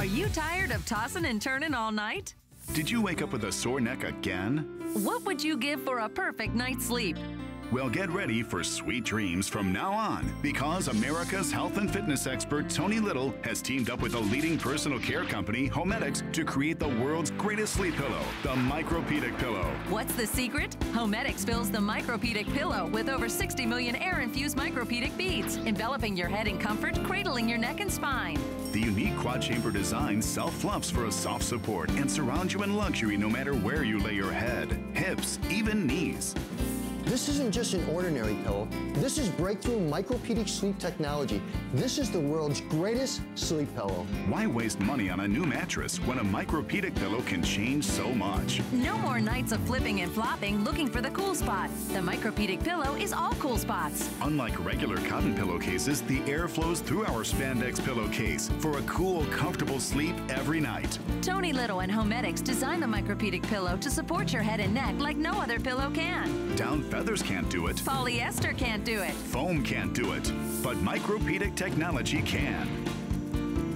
Are you tired of tossing and turning all night? Did you wake up with a sore neck again? What would you give for a perfect night's sleep? Well, get ready for sweet dreams from now on because America's health and fitness expert Tony Little has teamed up with the leading personal care company, Homedics, to create the world's greatest sleep pillow, the Micropedic Pillow. What's the secret? Homedics fills the Micropedic Pillow with over 60 million air-infused micropedic beads, enveloping your head in comfort, cradling your neck and spine. The unique quad chamber design self fluffs for a soft support and surrounds you in luxury no matter where you lay your head, hips, even knees. This isn't just an ordinary pillow. This is breakthrough micropedic sleep technology. This is the world's greatest sleep pillow. Why waste money on a new mattress when a micropedic pillow can change so much? No more nights of flipping and flopping looking for the cool spot. The Micropedic Pillow is all cool spots. Unlike regular cotton pillowcases, the air flows through our spandex pillowcase for a cool, comfortable sleep every night. Tony Little and Homedics designed the Micropedic Pillow to support your head and neck like no other pillow can. Down feathers can't do it. Polyester can't do it. Foam can't do it. But micropedic technology can.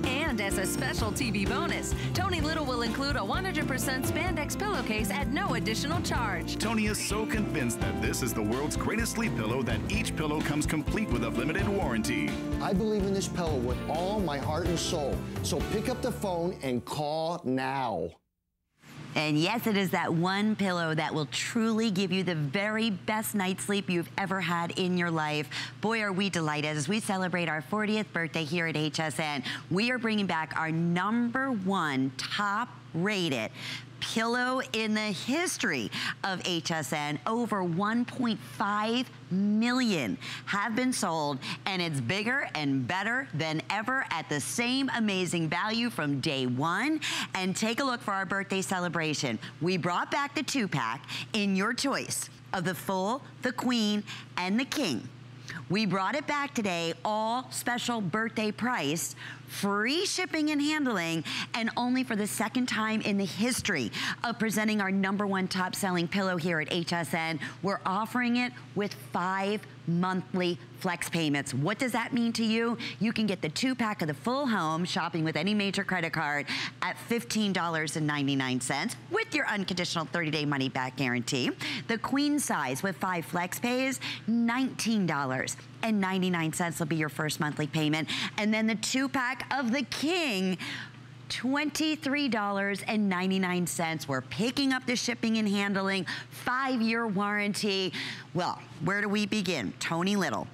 And as a special TV bonus, Tony Little will include a 100% spandex pillowcase at no additional charge. Tony is so convinced that this is the world's greatest sleep pillow that each pillow comes complete with a limited warranty. I believe in this pillow with all my heart and soul. So pick up the phone and call now. And yes, it is that one pillow that will truly give you the very best night's sleep you've ever had in your life. Boy, are we delighted as we celebrate our 40th birthday here at HSN. We are bringing back our number one top rated pillow in the history of HSN. Over 1.5 million have been sold and it's bigger and better than ever at the same amazing value from day one. And take a look for our birthday celebration. We brought back the two pack in your choice of the full, the queen, and the king. We brought it back today, all special birthday price, free shipping and handling, and only for the second time in the history of presenting our number one top selling pillow here at HSN, we're offering it with five monthly flex payments. What does that mean to you? You can get the two pack of the full home shopping with any major credit card at $15.99 with your unconditional 30 day money back guarantee. The queen size with five flex pays, $19.99 will be your first monthly payment. And then the two pack of the king, $23.99. We're picking up the shipping and handling, five-year warranty. Well, where do we begin? Tony Little,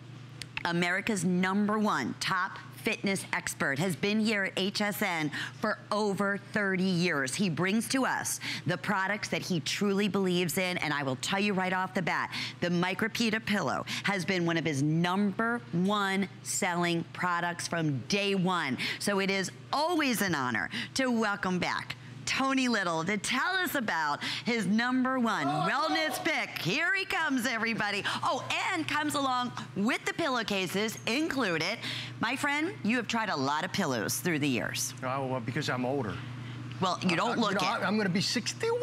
America's number one top fitness expert, has been here at HSN for over 30 years. He brings to us the products that he truly believes in, and I will tell you right off the bat, the Micropedic pillow has been one of his number one selling products from day one. So it is always an honor to welcome back Tony Little to tell us about his number one wellness pick. Here he comes, everybody. Oh, and comes along with the pillowcases included. My friend, you have tried a lot of pillows through the years. Oh, well, because I'm older. Well, you don't Uh, look you know, it. I'm going to be 61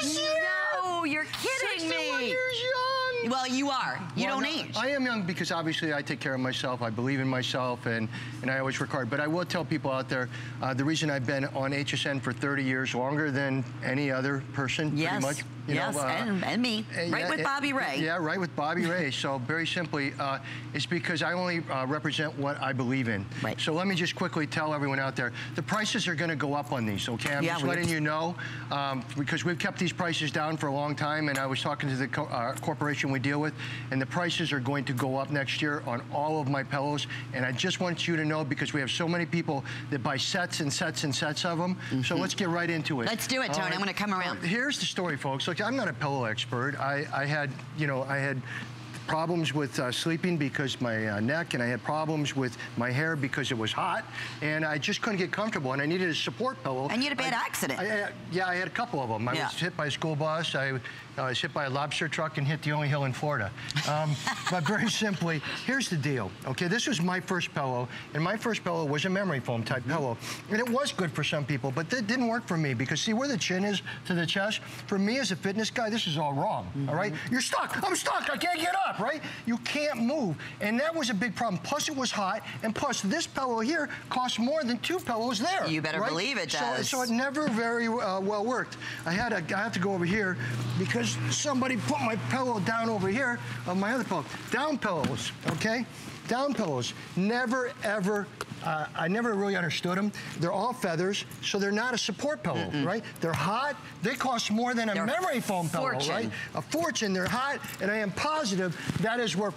this year. No, you're kidding 61 me. years young. Well, you are. You Well, don't no, age. I am young because obviously I take care of myself. I believe in myself and, and I always work hard. But I will tell people out there, uh, the reason I've been on HSN for 30 years, longer than any other person, yes. pretty much. you yes, know, uh, and, and me. uh, right yeah, with Bobby Ray. Yeah, right with Bobby Ray. So very simply, uh, it's because I only uh, represent what I believe in. Right. So let me just quickly tell everyone out there, the prices are going to go up on these, okay? I'm Yeah, just letting you know um, because we've kept these prices down for a long time and I was talking to the co uh, corporation we deal with and the prices are going to go up next year on all of my pillows and I just want you to know because we have so many people that buy sets and sets and sets of them. So let's get right into it. Mm-hmm. Let's do it, Tony. I'm gonna come around. Here's the story, folks. Look, I'm not a pillow expert. I, I had, you know, I had problems with uh, sleeping because my uh, neck and I had problems with my hair because it was hot and I just couldn't get comfortable and I needed a support pillow. And you had a bad I- accident. I- I- yeah, I had a couple of them. I Yeah. was hit by a school bus. I uh, was hit by a lobster truck and hit the only hill in Florida. Um, but very simply, here's the deal. Okay, this was my first pillow, and my first pillow was a memory foam type pillow, and it was good for some people, but that didn't work for me because see where the chin is to the chest. For me as a fitness guy, this is all wrong. All right, you're stuck. I'm stuck. I can't get up. right? You can't move. And that was a big problem. Plus, it was hot. And plus, this pillow here costs more than two pillows there. You better right? believe it so. So it never very uh, well worked. I had a, I have to go over here because somebody put my pillow down over here of my other pillow. Down pillows, okay? Down pillows. Never, ever uh, I never really understood them. They're all feathers, so they're not a support pillow, mm -mm. right? They're hot. They cost more than a they're memory foam pillow, right? A fortune. They're hot, and I am positive that is where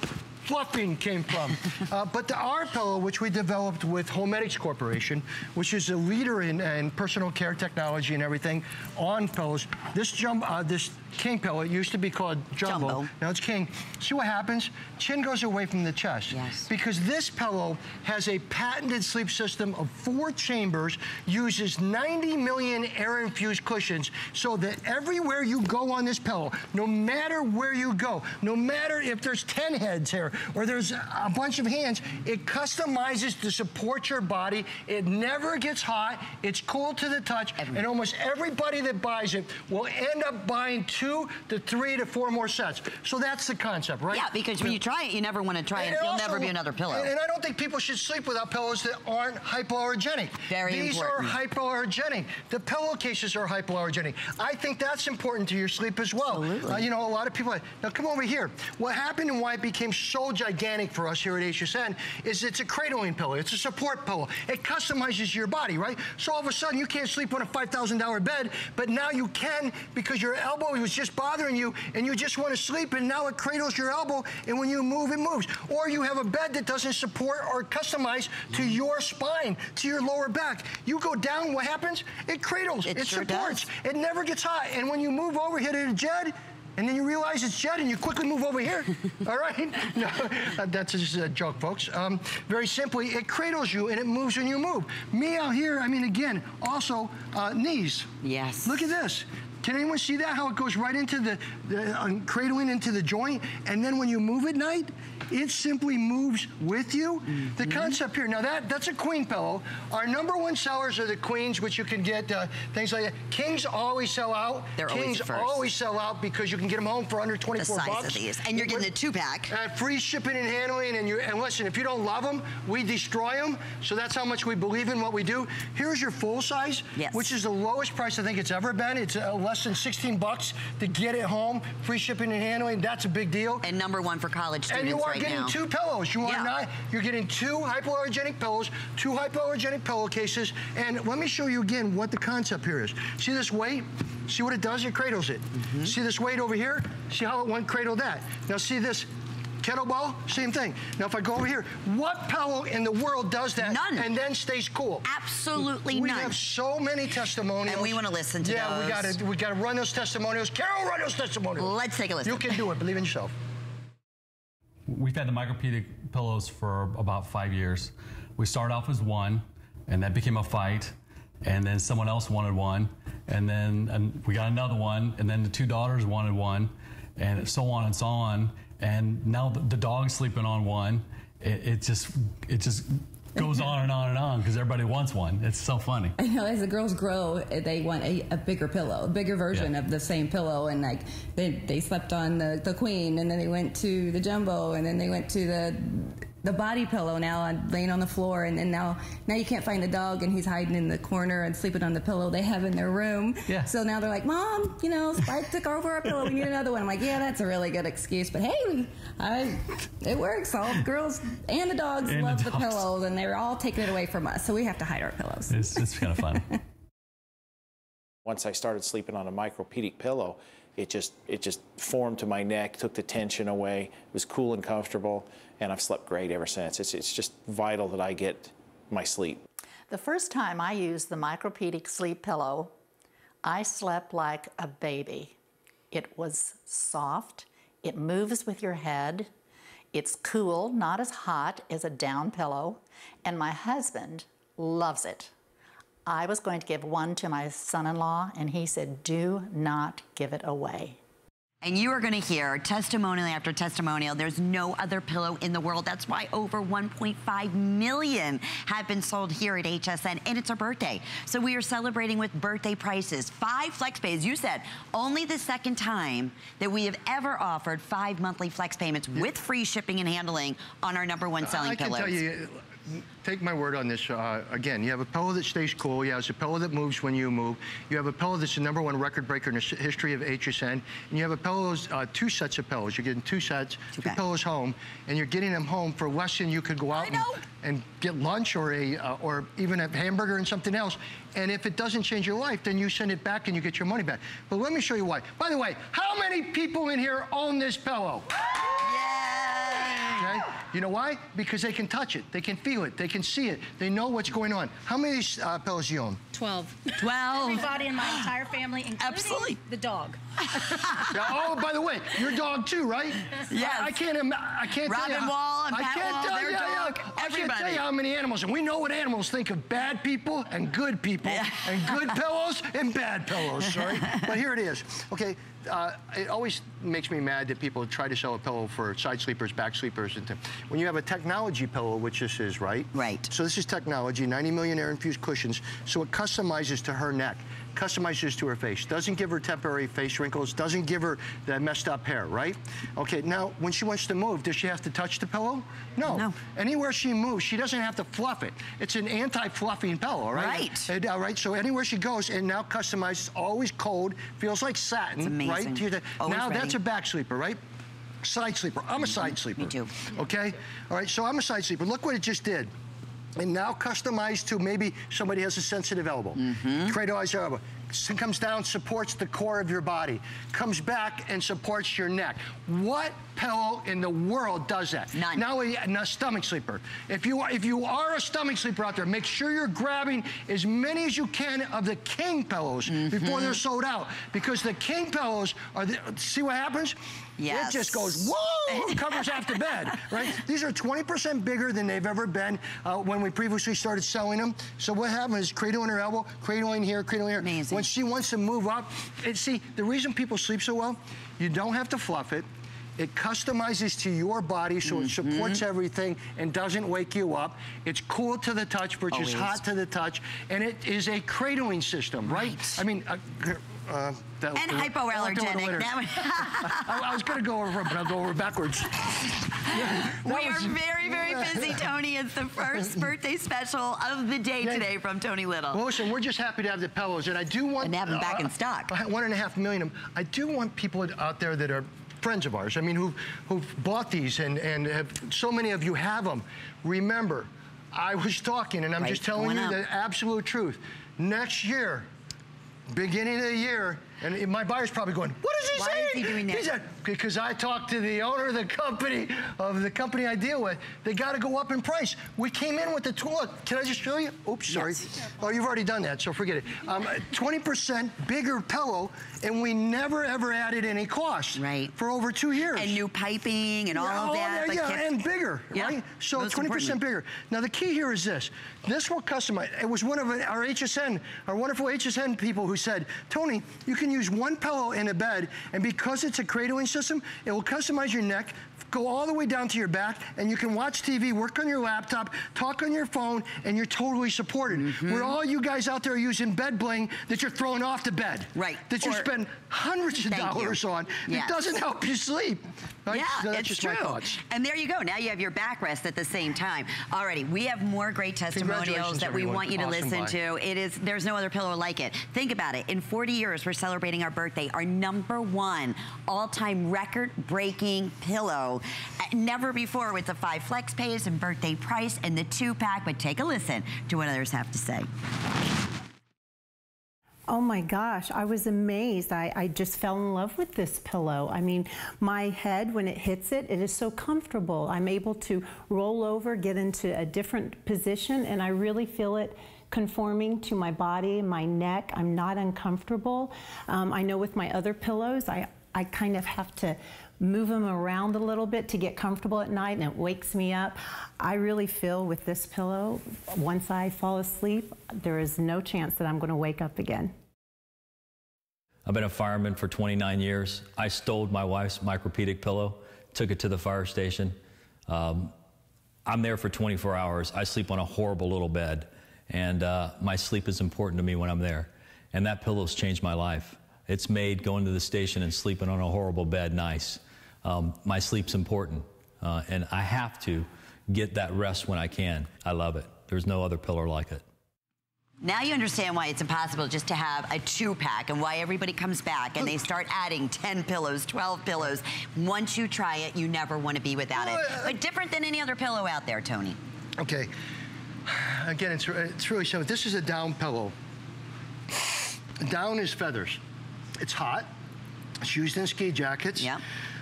fluffing came from. uh, but the R pillow, which we developed with Homedics Corporation, which is a leader in, in personal care technology and everything on pillows, this jump, uh, this king pillow. It used to be called jumbo. jumbo. Now it's king. See what happens? Chin goes away from the chest. Yes. Because this pillow has a patented sleep system of four chambers, uses 90 million air-infused cushions, so that everywhere you go on this pillow, no matter where you go, no matter if there's 10 heads here or there's a bunch of hands, it customizes to support your body. It never gets hot. It's cool to the touch. And almost everybody that buys it will end up buying two two to three to four more sets. So that's the concept, right? Yeah, because when you try it, you never want to try it. There'll never be another pillow. And I don't think people should sleep without pillows that aren't hypoallergenic. Very These important. are hypoallergenic. The pillowcases are hypoallergenic. I think that's important to your sleep as well. Absolutely. Uh, you know, a lot of people, now come over here. What happened and why it became so gigantic for us here at HSN is it's a cradling pillow. It's a support pillow. It customizes your body, right? So all of a sudden you can't sleep on a $5,000 bed, but now you can because your elbow was just bothering you and you just want to sleep and now it cradles your elbow and when you move, it moves. Or you have a bed that doesn't support or customize to your spine, to your lower back. You go down, what happens? It cradles, it, it sure supports. Does. It never gets hot. And when you move over here to the Jed, and then you realize it's Jed and you quickly move over here. All right? No, that's just a joke, folks. Um, very simply, it cradles you and it moves when you move. Me out here, I mean, again, also uh, knees. Yes. Look at this. Can anyone see that? How it goes right into the, the uh, cradling into the joint, and then when you move at night, it simply moves with you. Mm -hmm. The concept here, now that that's a queen pillow. Our number one sellers are the queens, which you can get uh, things like that. Kings always sell out. They're Kings always, always, sell out because you can get them home for under 24 bucks. the size bucks. Of these. And you're getting the two pack. Uh, free shipping and handling. And you and listen, if you don't love them, we destroy them. So that's how much we believe in what we do. Here's your full size, yes. which is the lowest price I think it's ever been. It's uh, less than 16 bucks to get it home. Free shipping and handling. That's a big deal. And number one for college students And you are right getting now. two pillows. You yeah. are not. You're getting two hypoallergenic pillows, two hypoallergenic pillowcases. And let me show you again what the concept here is. See this weight? See what it does? It cradles it. Mm -hmm. See this weight over here? See how it went cradle that? Now see this kettlebell, same thing. Now, if I go over here, what pillow in the world does that none. and then stays cool? Absolutely we none. We have so many testimonials. And we want to listen to yeah, those. we got to we got to run those testimonials. Carol, run those testimonials. Let's take a listen. You can do it. Believe in yourself. We've had the Micropedic pillows for about five years. We started off as one, and that became a fight, and then someone else wanted one, and then and we got another one, and then the two daughters wanted one, and so on and so on. And now the, the dog's sleeping on one. It, it just it just goes on and on and on because everybody wants one. It's so funny. I know as the girls grow, they want a, a bigger pillow, a bigger version yeah. of the same pillow. And like they, they slept on the, the queen and then they went to the jumbo and then they went to the the body pillow now on laying on the floor and then now now you can't find the dog and he's hiding in the corner and sleeping on the pillow they have in their room. Yeah. So now they're like, Mom, you know, Spike took over our pillow. We need another one. I'm like, yeah, that's a really good excuse. But hey, I, it works. All the girls and the dogs and love the, the, pillows and they're all taking it away from us. So we have to hide our pillows. It's, it's kind of fun. Once I started sleeping on a micropedic pillow, it just it just formed to my neck, took the tension away. It was cool and comfortable, and I've slept great ever since. It's it's just vital that I get my sleep. The first time I used the micropedic sleep pillow, I slept like a baby. It was soft, it moves with your head, it's cool, not as hot as a down pillow, and my husband loves it. I was going to give one to my son-in-law, and he said, do not give it away. And you are going to hear testimonial after testimonial. There's no other pillow in the world. That's why over 1.5 million have been sold here at HSN. And it's our birthday. So we are celebrating with birthday prices. Five flex pays. You said only the second time that we have ever offered five monthly flex payments with free shipping and handling on our number one selling I can pillows. tell you, take my word on this. Uh, again, you have a pillow that stays cool. You have a pillow that moves when you move. You have a pillow that's the number one record breaker in the history of HSN. And you have a pillows, uh, two sets of pillows. You're getting two sets, Okay. two pillows home, and you're getting them home for less than you could go out and, and get lunch or a uh, or even a hamburger and something else. And if it doesn't change your life, then you send it back and you get your money back. But let me show you why. By the way, how many people in here own this pillow? Okay? You know why? Because they can touch it, they can feel it, they can see it, they know what's going on. How many uh, pillows do you own? 12. 12. Everybody in my entire family, including Absolutely. the dog. Yeah, oh, by the way, your dog too, right? Yes. I, I can't. I can't. tell you how- Wall and I Pat can't Wall, tell their yeah, dog, yeah. I can't tell you how many animals, and we know what animals think of bad people and good people, and good pillows and bad pillows. Sorry, but here it is. Okay, uh, it always makes me mad that people try to sell a pillow for side sleepers, back sleepers, and when you have a technology pillow, which this is, right? Right. So this is technology, 90 million air infused cushions. So it customizes to her neck, customizes to her face. Doesn't give her temporary face wrinkles, doesn't give her that messed up hair, right? Okay, now when she wants to move, does she have to touch the pillow? No. No. Anywhere she moves, she doesn't have to fluff it. It's an anti-fluffing pillow, all right? Right. And, uh, right, so anywhere she goes, and now customized, always cold, feels like satin, It's amazing. right? To the- Always now ready. that's a back sleeper, right? Side sleeper. I'm a side sleeper. Me too. Okay? All right, so I'm a side sleeper. Look what it just did. And now customized to maybe somebody has a sensitive elbow. Mm-hmm. Your elbow. Comes down, supports the core of your body. Comes back and supports your neck. What pillow in the world does that? None. Now a, a stomach sleeper. If you are, if you are a stomach sleeper out there, make sure you're grabbing as many as you can of the king pillows Mm-hmm. before they're sold out. Because the king pillows are the, see what happens? Yes. It just goes whoa, covers the bed, right? These are 20% bigger than they've ever been uh, when we previously started selling them. So what happens is cradling her elbow, cradling here, cradling here. Amazing. When she wants to move up, and see, the reason people sleep so well, you don't have to fluff it. It customizes to your body so it Mm-hmm. supports everything and doesn't wake you up. It's cool to the touch versus Always. hot to the touch. And it is a cradling system, right? Right. I mean, uh, uh, that, And uh, I'll do it hypoallergenic. later. That would- I, I was going to go over, but I'll go over backwards. We are very, very busy, Tony. It's the first birthday special of the day Yeah. today from Tony Little. Well, listen, we're just happy to have the pillows, and I do want And have them back in stock. uh, One and a half million of them. I do want people out there that are friends of ours. I mean, who who've bought these, and and have so many of you have them. Remember, I was talking, and I'm Right, just telling going you up. the absolute truth. Next year, beginning of the year, and my buyer's probably going, "What is he Why saying?" is he doing that? He said, because I talked to the owner of the company, of the company I deal with. They got to go up in price. We came in with the tool. Look, can I just show you? Oops, sorry. Yes. Oh, you've already done that, so forget it. Um, 20% bigger pillow, and we never ever added any cost. Right. For over two years. And new piping and all Yeah, oh, that. yeah, yeah, and bigger, Yeah, right? So most 20% bigger. Now the key here is this. This will customize. It was one of our HSN, our wonderful HSN people who said, Tony, you can use one pillow in a bed, and because it's a cradling system, it will customize your neck, go all the way down to your back, and you can watch TV, work on your laptop, talk on your phone, and you're totally supported. Mm-hmm. Where all you guys out there are using bed bling that you're throwing off the bed. Right. That you Or- spend hundreds of Thank you. dollars on. Yes. It doesn't help you sleep. Right? Yeah, So that's it's just true. And there you go. Now you have your backrest at the same time. Alrighty, we have more great testimonials that we everyone. want you to Awesome listen buy. to. It is there's no other pillow like it. Think about it. In 40 years, we're celebrating our birthday, our number one all-time record-breaking pillow. Never before with the five flex pays and birthday price and the two-pack. But take a listen to what others have to say. Oh my gosh, I was amazed. I, I just fell in love with this pillow. I mean, my head, when it hits it, it is so comfortable. I'm able to roll over, get into a different position, and I really feel it conforming to my body, my neck. I'm not uncomfortable. Um, I know with my other pillows, I, I kind of have to move them around a little bit to get comfortable at night and it wakes me up. I really feel with this pillow, once I fall asleep, there is no chance that I'm going to wake up again. I've been a fireman for 29 years. I stole my wife's micropedic pillow, took it to the fire station. Um, I'm there for 24 hours. I sleep on a horrible little bed, and uh, my sleep is important to me when I'm there. And that pillow's changed my life. It's made going to the station and sleeping on a horrible bed nice. Um, my sleep's important, uh, and I have to get that rest when I can. I love it. There's no other pillow like it. Now you understand why it's impossible just to have a two pack and why everybody comes back and they start adding 10 pillows, 12 pillows. Once you try it, you never want to be without it. But different than any other pillow out there, Tony. Okay. Again, it's, it's really simple. This is a down pillow. Down is feathers. It's hot. It's used in ski jackets. Yeah.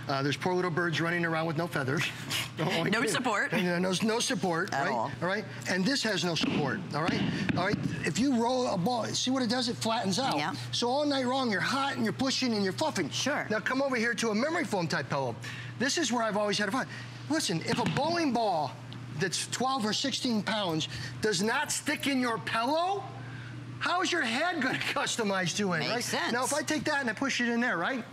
Uh, there's poor little birds running around with no feathers. no support. And, uh, no, no support, At right? all. all right. And this has no support. All right. All right. If you roll a ball, see what it does? It flattens out. Yeah. So all night long, you're hot and you're pushing and you're fluffing. Sure. Now come over here to a memory foam type pillow. This is where I've always had a fun. Listen, if a bowling ball that's 12 or 16 pounds does not stick in your pillow, how is your head going to customize to it, Makes right? sense. Now, if I take that and I push it in there, right?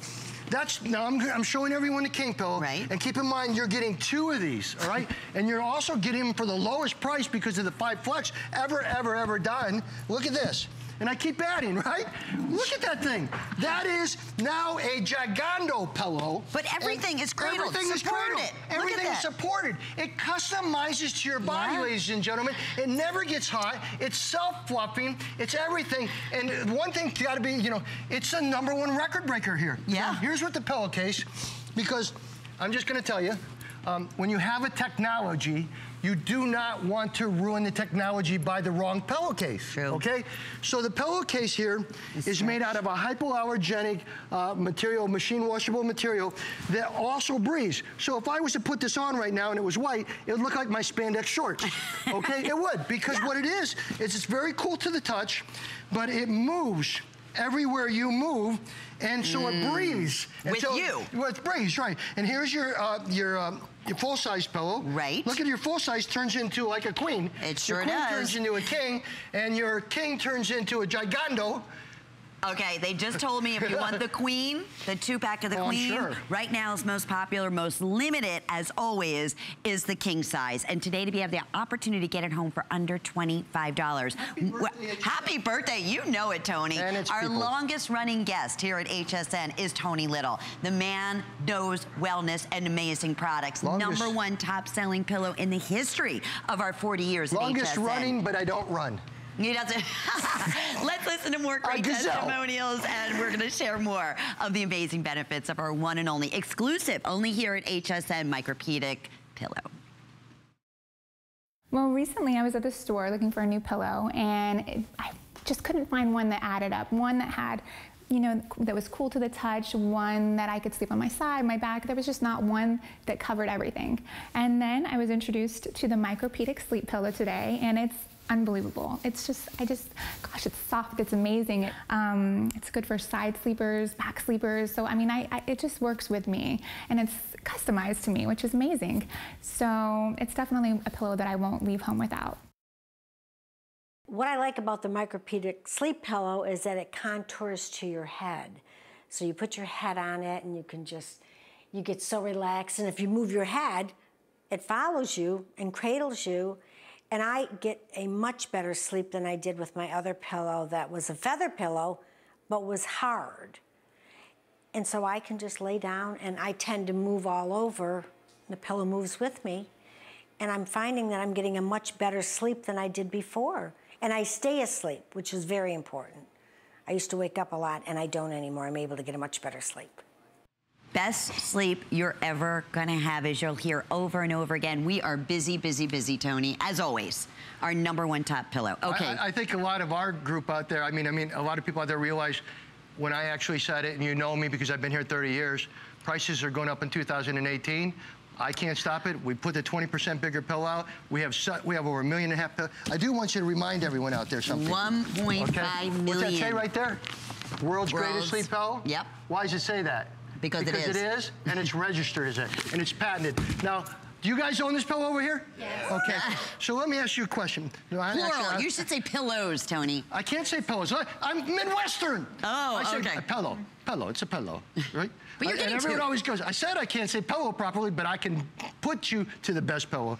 That's now I'm, I'm showing everyone the king pillow. Right. And keep in mind you're getting two of these, all right? and you're also getting them for the lowest price because of the five flex ever, ever, ever done. Look at this. And I keep adding, right? Look at that thing. That is now a Gigando pillow. But everything is cradled, Everything is supported. cradled. Look at Everything is supported. It customizes to your body, Yeah. ladies and gentlemen. It never gets hot. It's self-fluffing. It's everything. And one thing got to be, you know, it's the number one record breaker here. Yeah. here's what the pillowcase, because I'm just going to tell you, um, when you have a technology, you do not want to ruin the technology by the wrong pillowcase. True. Okay? So the pillowcase here is made out of a hypoallergenic uh, material, machine washable material that also breathes. So if I was to put this on right now and it was white, it would look like my spandex shorts. Okay? it would, because what it is, is it's very cool to the touch, but it moves everywhere you move, and so it breathes. And With so- you. Well, it breathes, right. And here's your uh, your um, your full size pillow. Right. Look at your full size turns into like a queen. It sure your queen does. turns into a king, and your king turns into a gigando. Okay, they just told me if you want the queen, the two pack of the Oh, queen, sure. right now is most popular, most limited, as always, is the king size. And today to be have the opportunity to get it home for under $25. Happy birthday, Happy birthday. You know it, Tony. Our people. longest running guest here at HSN is Tony Little. The man knows wellness and amazing products. Longest- Number one top selling pillow in the history of our 40 years Longest at HSN. running, but I don't run. You have to. Let's listen to more great testimonials, and we're going to share more of the amazing benefits of our one and only exclusive, only here at HSN Micropedic Pillow. Well, recently I was at the store looking for a new pillow, and it, I just couldn't find one that added up. One that had, you know, that was cool to the touch. One that I could sleep on my side, my back. There was just not one that covered everything. And then I was introduced to the Micropedic Sleep Pillow today, and it's unbelievable. It's just, I just, gosh, it's soft, it's amazing. Um, it's good for side sleepers, back sleepers. So, I mean, I, I, it just works with me and it's customized to me, which is amazing. So it's definitely a pillow that I won't leave home without. What I like about the Micropedic sleep pillow is that it contours to your head. So you put your head on it and you can just, you get so relaxed. And if you move your head, it follows you and cradles you. And I get a much better sleep than I did with my other pillow that was a feather pillow, but was hard. And so I can just lay down and I tend to move all over. The pillow moves with me. And I'm finding that I'm getting a much better sleep than I did before. And I stay asleep, which is very important. I used to wake up a lot and I don't anymore. I'm able to get a much better sleep. Best sleep you're ever gonna have, as you'll hear over and over again. We are busy, busy, busy, Tony. As always, our number one top pillow. Okay. I, I think a lot of our group out there, I mean, I mean, a lot of people out there realize when I actually said it, and you know me because I've been here 30 years, prices are going up in 2018. I can't stop it. We put the 20% bigger pill out. We have su- we have over a million and a half pill. I do want you to remind everyone out there something. 1.5 What's that say right there? World's, greatest sleep pill? Yep. Why does it say that? Because it because is. it is, and it's registered as it, and it's patented. Now, Do you guys own this pillow over here? Yes. Okay. So let me ask you a question. No, I- Plural. actually, I- you should say pillows, Tony. I can't say pillows. I, I'm Midwestern. Oh, I say okay. a pillow. Pillow. It's a pillow, right? But you're and getting everyone to it. always goes, I said I can't say pillow properly, but I can put you to the best pillow.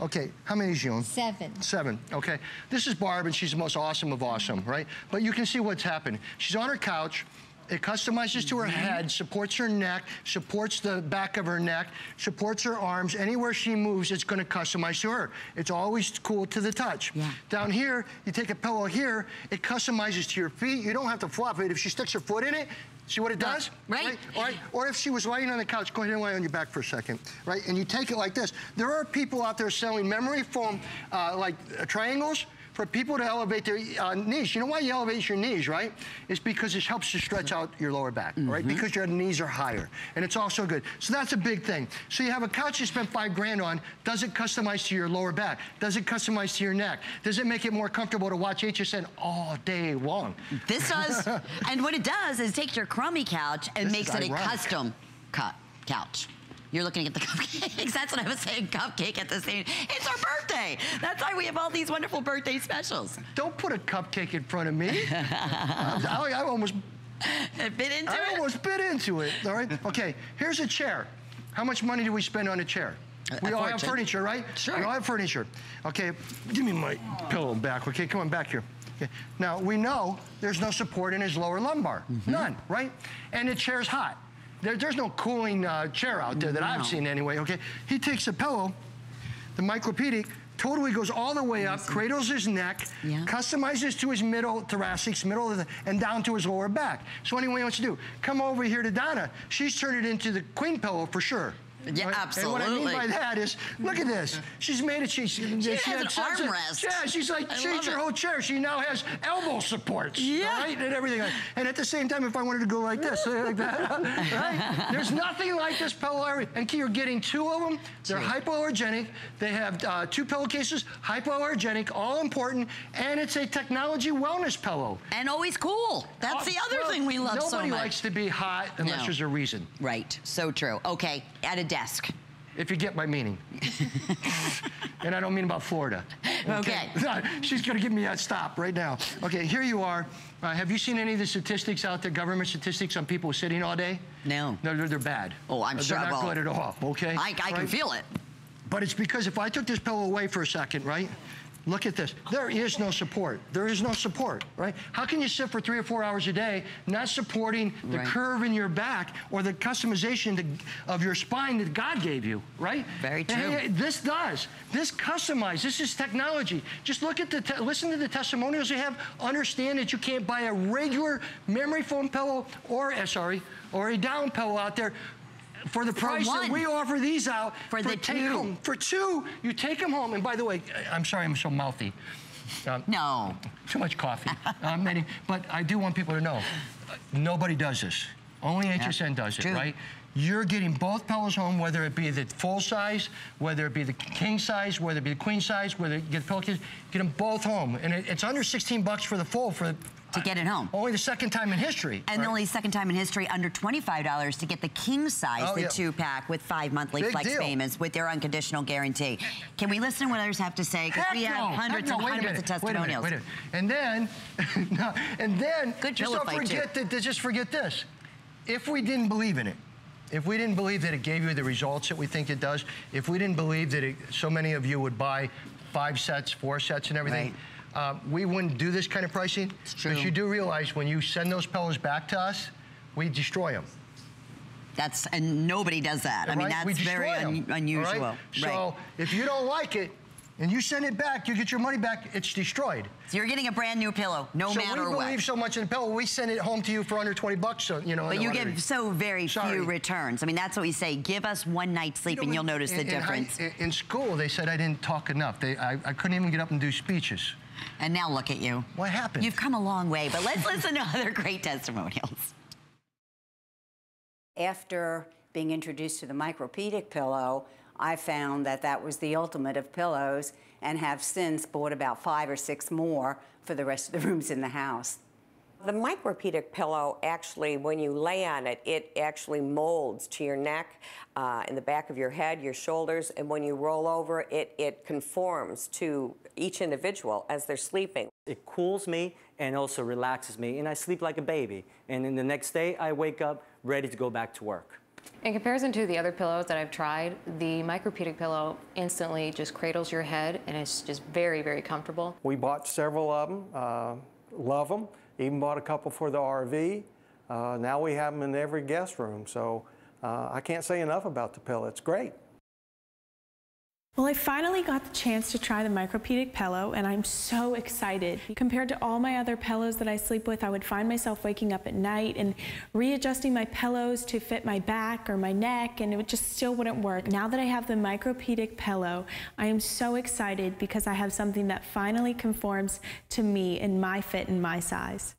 Okay, how many is you own? Seven. Seven, okay. This is Barb, and she's the most awesome of awesome, right? But you can see what's happened. She's on her couch. It customizes to her Mm-hmm. head, supports her neck, supports the back of her neck, supports her arms. Anywhere she moves, it's going to customize to her. It's always cool to the touch. Down here, you take a pillow here, it customizes to your feet. You don't have to flop it. If she sticks her foot in it, see what it does? right. All right. Or if she was laying on the couch, go ahead and lay on your back for a second, right? And you take it like this. There are people out there selling memory foam, uh, like uh, triangles, for people to elevate their uh, knees. You know why you elevate your knees, right? It's because it helps to stretch out your lower back, right? Because your knees are higher. And it's also good. So that's a big thing. So you have a couch you spent five grand on. Does it customize to your lower back? Does it customize to your neck? Does it make it more comfortable to watch HSN all day long? This does. and what it does is take your crummy couch and This makes it a custom cut couch. You're looking at the cupcakes. That's what I was saying. Cupcake at the same. It's our birthday. That's why we have all these wonderful birthday specials. Don't put a cupcake in front of me. I, I almost bit into it. I it. almost bit into it. All right. Okay. Here's a chair. How much money do we spend on a chair? A- we a all have furniture, right? Sure. We all have furniture. Okay. Give me my pillow back. Okay. Come on back here. Okay. Now we know there's no support in his lower lumbar. Mm-hmm. None. Right? And the chair's hot. There, there's no cooling uh, chair out there that No. I've seen anyway. Okay. He takes a pillow, the micropedic. Totally goes all the way up, cradles his neck, customizes to his middle thoracics, middle of the, and down to his lower back. So anyway, what you do, come over here to Donna. She's turned it into the queen pillow for sure. Yeah, absolutely. And what I mean by that is, look at this. She's made it. She, she, has an a- armrest. Yeah, she's like I changed her it. whole chair. She now has elbow supports. Yeah. Right? And everything. And at the same time, if I wanted to go like this, like that, right? There's nothing like this pillow. area. And you're getting two of them. They're hypoallergenic. They have uh, two pillowcases, hypoallergenic, all important. And it's a technology wellness pillow. And always cool. That's Oh, the other well, thing we love so much. Nobody likes to be hot unless No. there's a reason. Right. So true. Okay. At a desk. If you get my meaning. and I don't mean about Florida. Okay. She's going to give me a stop right now. Okay, here you are. Uh, have you seen any of the statistics out there, government statistics on people sitting all day? No. No, they're, they're bad. Oh, I'm they're not well, good at all, okay? I, I can feel it. But it's because if I took this pillow away for a second, right? Look at this. There is no support. There is no support, right? How can you sit for three or four hours a day not supporting the Right. curve in your back or the customization to, of your spine that God gave you, right? Very And, true. hey, this does. This customized. This is technology. Just look at the, te- listen to the testimonials they have. Understand that you can't buy a regular memory foam pillow or, uh, sorry, or a down pillow out there for the For price that we offer these out For the take two. home. For two, you take them home. And by the way, I'm sorry I'm so mouthy. Um, No. Too much coffee. uh, many, but I do want people to know, uh, nobody does this. Only HSN does it, true. right? You're getting both pillows home, whether it be the full size, whether it be the king size, whether it be the queen size, whether you get the get them both home. And it, it's under 16 bucks for the full for To get it home. only the second time in history. And the right? only second time in history under $25 to get the king size, Oh, the yeah. two pack with five monthly Big flex deal. payments with their unconditional guarantee. Can we listen to what others have to say? Because we have no. hundreds and no. Wait a hundreds of minute. Wait a minute. testimonials. Wait a minute. And then, no, and then, Good just don't forget that, just forget this. If we didn't believe in it, if we didn't believe that it gave you the results that we think it does, if we didn't believe that it, so many of you would buy five sets, four sets, and everything, uh, we wouldn't do this kind of pricing. true. But you do realize when you send those pillows back to us, we destroy them. That's and nobody does that. I mean, that's very un- unusual. right? So if you don't like it and you send it back, you get your money back, it's destroyed. So you're getting a brand new pillow, no so matter we what. believe so much in the pillow, we send it home to you for under 20 bucks, so, you know. But you get so very Sorry. few returns. I mean, that's what we say. Give us one night's sleep You know, and you'll notice in- the in difference. In, in school, they said I didn't talk enough. They, I, I couldn't even get up and do speeches. And now look at you. What happened? You've come a long way, but let's listen to other great testimonials. After being introduced to the micropedic pillow, I found that that was the ultimate of pillows and have since bought about five or six more for the rest of the rooms in the house. The Micropedic pillow actually, when you lay on it, it actually molds to your neck, uh, in the back of your head, your shoulders, and when you roll over, it, it conforms to each individual as they're sleeping. It cools me and also relaxes me, and I sleep like a baby. And then the next day, I wake up ready to go back to work. In comparison to the other pillows that I've tried, the Micropedic pillow instantly just cradles your head and it's just very, very comfortable. We bought several of them, uh, love them, even bought a couple for the RV. Uh, now we have them in every guest room, so uh, I can't say enough about the pillow. It's great. Well, I finally got the chance to try the Micropedic pillow, and I'm so excited. Compared to all my other pillows that I sleep with, I would find myself waking up at night and readjusting my pillows to fit my back or my neck, and it just still wouldn't work. Now that I have the Micropedic pillow, I am so excited because I have something that finally conforms to me in my fit and my size.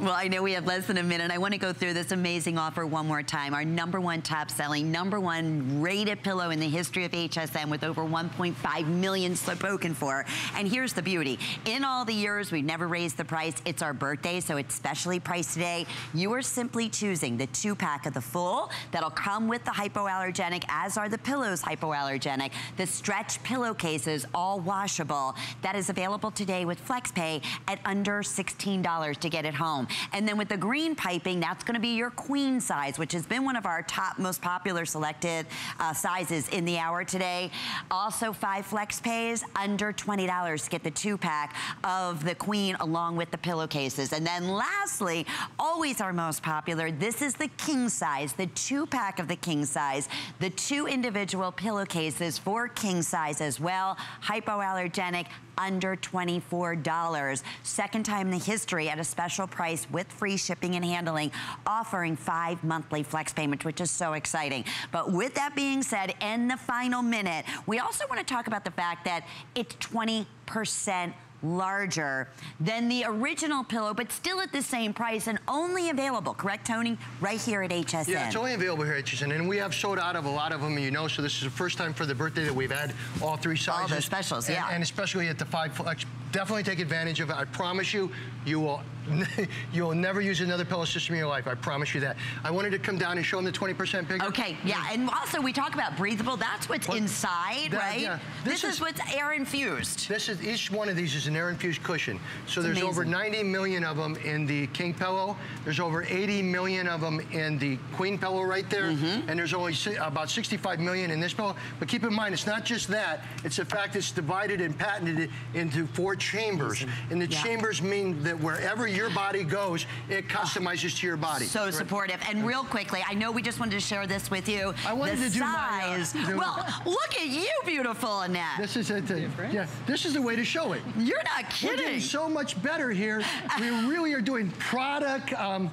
Well, I know we have less than a minute. I want to go through this amazing offer one more time. Our number one top selling, number one rated pillow in the history of HSN with over 1.5 million spoken for. And here's the beauty. In all the years, we've never raised the price. It's our birthday, so it's specially priced today. You are simply choosing the two pack of the full that'll come with the hypoallergenic, as are the pillows hypoallergenic. The stretch pillowcases, all washable. That is available today with FlexPay at under $16 to get it home. And then with the green piping, that's gonna be your queen size, which has been one of our top most popular selected uh, sizes in the hour today. Also five flex pays, under $20 to get the two pack of the queen along with the pillowcases. And then lastly, always our most popular, this is the king size, the two pack of the king size, the two individual pillowcases for king size as well, hypoallergenic, under $24. Second time in the history at a special price with free shipping and handling, offering five monthly flex payments, which is so exciting. But with that being said, in the final minute, we also want to talk about the fact that it's 20% larger than the original pillow, but still at the same price and only available, correct, Tony? Right here at HSN. Yeah, it's only available here at HSN, and we have sold out of a lot of them, you know, so this is the first time for the birthday that we've had all three sizes. All the specials, and, yeah. And especially at the five flex. Definitely take advantage of it. I promise you, you will you will never use another pillow system in your life. I promise you that. I wanted to come down and show them the 20% bigger. Okay, yeah, and also we talk about breathable. That's what's What? inside, That- right? yeah. This, This is, is- what's air infused. This is each one of these is an air infused cushion. So It's there's over 90 million of them in the king pillow. There's over 80 million of them in the queen pillow right there, Mm-hmm. and there's only about 65 million in this pillow. But keep in mind, it's not just that. It's the fact it's divided and patented into four chambers, and the Yeah. chambers mean that wherever your body goes, it customizes to your body. So Right. supportive. And real quickly, I know we just wanted to share this with you. I wanted the to do my, uh, size. well, look at you, beautiful Annette. This is it. Yeah, this is the way to show it. You're not kidding. We're getting kidding. so much better here. We really are doing product. Um,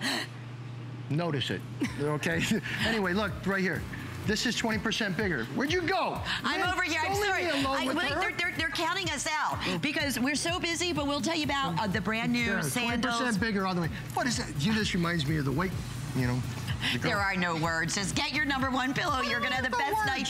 notice it, okay? anyway, look right here. This is 20% bigger. Where'd you go? I'm Man, over here. I'm sorry. I- wait, they're, they're, they're counting us out because we're so busy, but we'll tell you about uh, the brand new Yeah, sandals. 20% bigger all the way. What is that? You this reminds me of the weight, you know. the There are no words. Just get your number one pillow. You're going to have the best night.